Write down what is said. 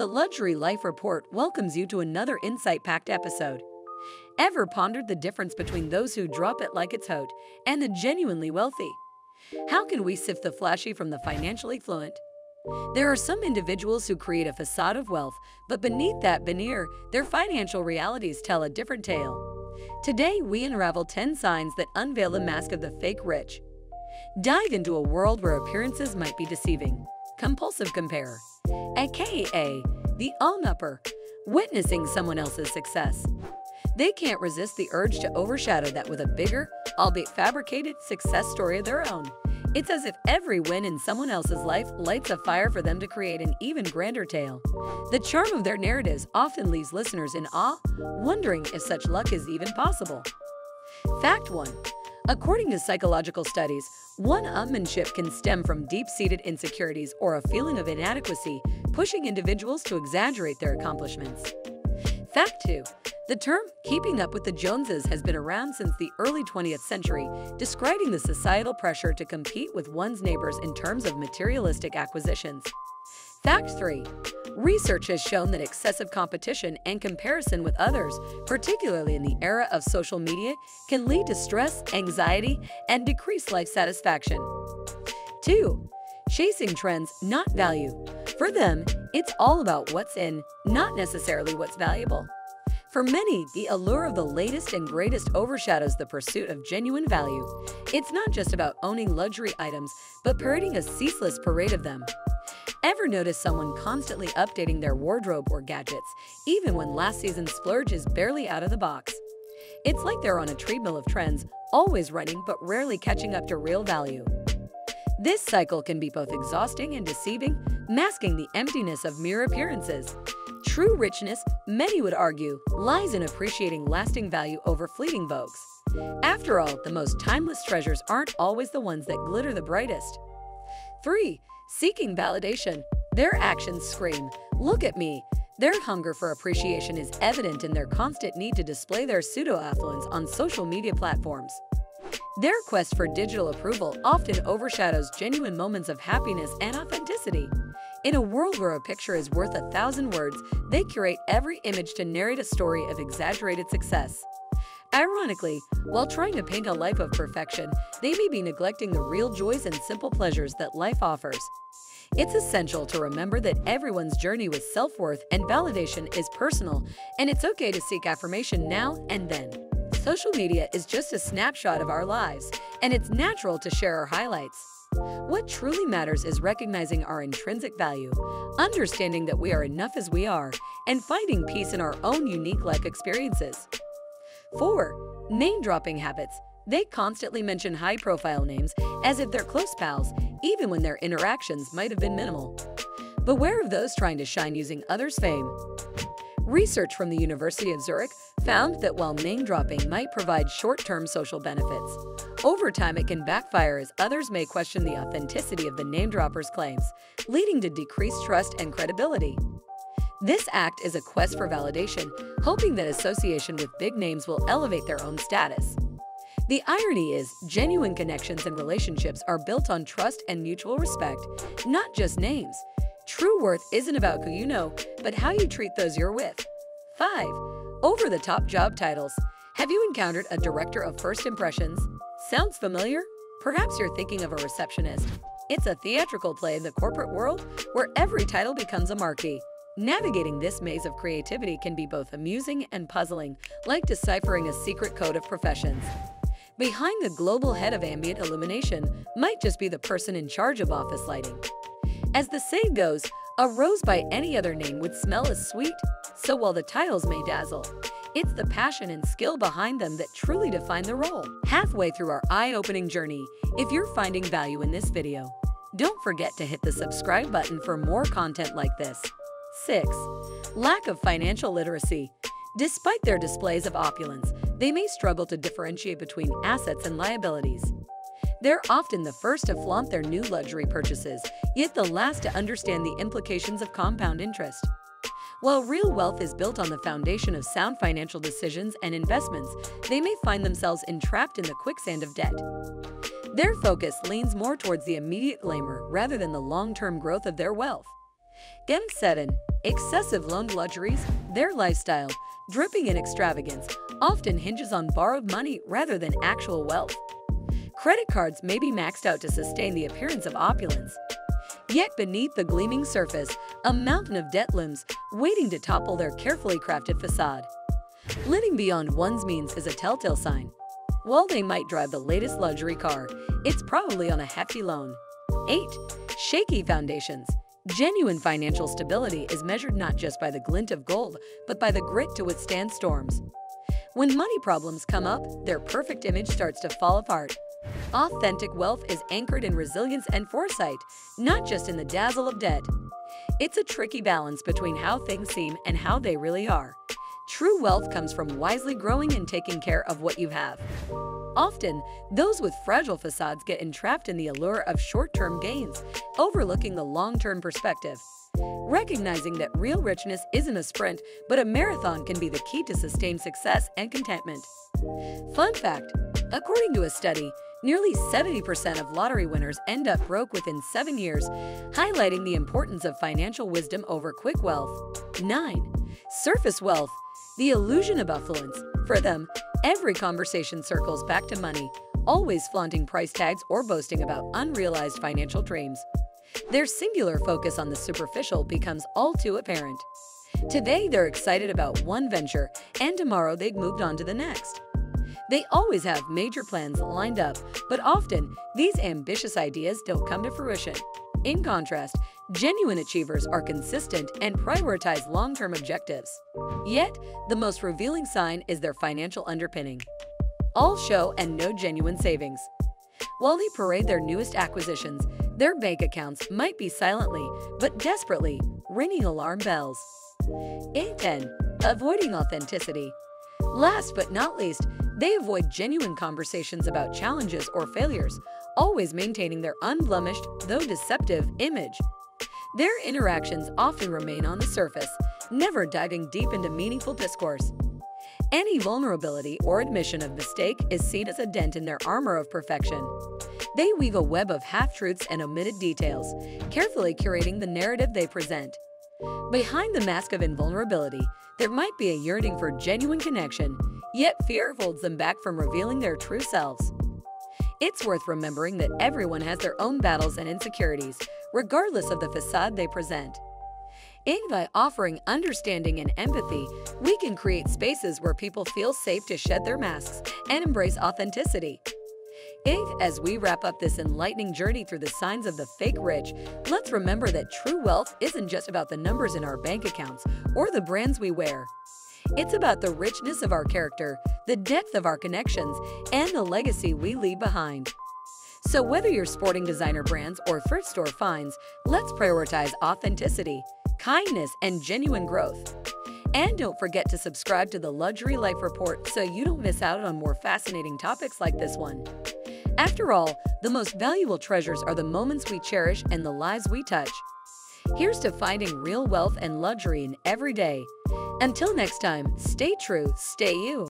The Luxury Life Report welcomes you to another insight packed episode. Ever pondered the difference between those who drop it like it's hot and the genuinely wealthy? How can we sift the flashy from the financially fluent? There are some individuals who create a facade of wealth, but beneath that veneer, their financial realities tell a different tale. Today, we unravel 10 signs that unveil the mask of the fake rich. Dive into a world where appearances might be deceiving. Compulsive comparer aka the all-upper, witnessing someone else's success. They can't resist the urge to overshadow that with a bigger, albeit fabricated, success story of their own. It's as if every win in someone else's life lights a fire for them to create an even grander tale. The charm of their narratives often leaves listeners in awe, wondering if such luck is even possible. Fact 1. According to psychological studies, one-upmanship can stem from deep-seated insecurities or a feeling of inadequacy, pushing individuals to exaggerate their accomplishments. Fact 2. The term keeping up with the Joneses has been around since the early 20th century, describing the societal pressure to compete with one's neighbors in terms of materialistic acquisitions. Fact 3. Research has shown that excessive competition and comparison with others, particularly in the era of social media, can lead to stress, anxiety, and decreased life satisfaction. 2. Chasing trends, not value. For them, it's all about what's in, not necessarily what's valuable. For many, the allure of the latest and greatest overshadows the pursuit of genuine value. It's not just about owning luxury items, but parading a ceaseless parade of them. Ever notice someone constantly updating their wardrobe or gadgets, even when last season's splurge is barely out of the box? It's like they're on a treadmill of trends, always running but rarely catching up to real value. This cycle can be both exhausting and deceiving, masking the emptiness of mere appearances. True richness, many would argue, lies in appreciating lasting value over fleeting vogues. After all, the most timeless treasures aren't always the ones that glitter the brightest. 3. Seeking validation. Their actions scream, look at me. Their hunger for appreciation is evident in their constant need to display their pseudo-affluence on social media platforms. Their quest for digital approval often overshadows genuine moments of happiness and authenticity. In a world where a picture is worth a thousand words, they curate every image to narrate a story of exaggerated success. Ironically, while trying to paint a life of perfection, they may be neglecting the real joys and simple pleasures that life offers. It's essential to remember that everyone's journey with self-worth and validation is personal, and it's okay to seek affirmation now and then. Social media is just a snapshot of our lives, and it's natural to share our highlights. What truly matters is recognizing our intrinsic value, understanding that we are enough as we are, and finding peace in our own unique life experiences. 4. Name-dropping habits. They constantly mention high-profile names as if they're close pals, even when their interactions might have been minimal. Beware of those trying to shine using others' fame. Research from the University of Zurich found that while name-dropping might provide short-term social benefits, over time it can backfire as others may question the authenticity of the name-dropper's claims, leading to decreased trust and credibility. This act is a quest for validation, hoping that association with big names will elevate their own status. The irony is, genuine connections and relationships are built on trust and mutual respect, not just names. True worth isn't about who you know, but how you treat those you're with. 5. Over-the-top job titles. Have you encountered a director of first impressions? Sounds familiar? Perhaps you're thinking of a receptionist. It's a theatrical play in the corporate world where every title becomes a marquee. Navigating this maze of creativity can be both amusing and puzzling, like deciphering a secret code of professions. Behind the global head of ambient illumination might just be the person in charge of office lighting. As the saying goes, a rose by any other name would smell as sweet, so while the tiles may dazzle, it's the passion and skill behind them that truly define the role. Halfway through our eye-opening journey, if you're finding value in this video, don't forget to hit the subscribe button for more content like this. 6. Lack of financial literacy. Despite their displays of opulence, they may struggle to differentiate between assets and liabilities. They're often the first to flaunt their new luxury purchases, yet the last to understand the implications of compound interest. While real wealth is built on the foundation of sound financial decisions and investments, they may find themselves entrapped in the quicksand of debt. Their focus leans more towards the immediate glamour rather than the long-term growth of their wealth. G7. Excessive loaned luxuries, their lifestyle, dripping in extravagance, often hinges on borrowed money rather than actual wealth. Credit cards may be maxed out to sustain the appearance of opulence. Yet beneath the gleaming surface, a mountain of debt looms, waiting to topple their carefully crafted facade. Living beyond one's means is a telltale sign. While they might drive the latest luxury car, it's probably on a hefty loan. 8. Shaky foundations. Genuine financial stability is measured not just by the glint of gold, but by the grit to withstand storms. When money problems come up, their perfect image starts to fall apart. Authentic wealth is anchored in resilience and foresight, not just in the dazzle of debt. It's a tricky balance between how things seem and how they really are. True wealth comes from wisely growing and taking care of what you have. Often, those with fragile facades get entrapped in the allure of short-term gains, overlooking the long-term perspective. Recognizing that real richness isn't a sprint, but a marathon can be the key to sustained success and contentment. Fun fact, according to a study, nearly 70% of lottery winners end up broke within seven years, highlighting the importance of financial wisdom over quick wealth. 9. Surface wealth, the illusion of affluence. For them, Every conversation circles back to money, always flaunting price tags or boasting about unrealized financial dreams. Their singular focus on the superficial becomes all too apparent. Today, they're excited about one venture, and tomorrow they've moved on to the next. They always have major plans lined up, but often these ambitious ideas don't come to fruition. In contrast, genuine achievers are consistent and prioritize long-term objectives. Yet, the most revealing sign is their financial underpinning. All show and no genuine savings. While they parade their newest acquisitions, their bank accounts might be silently, but desperately, ringing alarm bells. 810. Avoiding authenticity. Last but not least, they avoid genuine conversations about challenges or failures, always maintaining their unblemished, though deceptive, image. Their interactions often remain on the surface, never diving deep into meaningful discourse. Any vulnerability or admission of mistake is seen as a dent in their armor of perfection. They weave a web of half-truths and omitted details, carefully curating the narrative they present. Behind the mask of invulnerability, there might be a yearning for genuine connection, yet fear holds them back from revealing their true selves. It's worth remembering that everyone has their own battles and insecurities, regardless of the facade they present. And by offering understanding and empathy, we can create spaces where people feel safe to shed their masks and embrace authenticity. If, as we wrap up this enlightening journey through the signs of the fake rich, let's remember that true wealth isn't just about the numbers in our bank accounts or the brands we wear. It's about the richness of our character, the depth of our connections, and the legacy we leave behind. So whether you're sporting designer brands or thrift store finds, let's prioritize authenticity, kindness, and genuine growth. And don't forget to subscribe to the Luxury Life Report so you don't miss out on more fascinating topics like this one. After all, the most valuable treasures are the moments we cherish and the lives we touch. Here's to finding real wealth and luxury in every day. Until next time, stay true, stay you.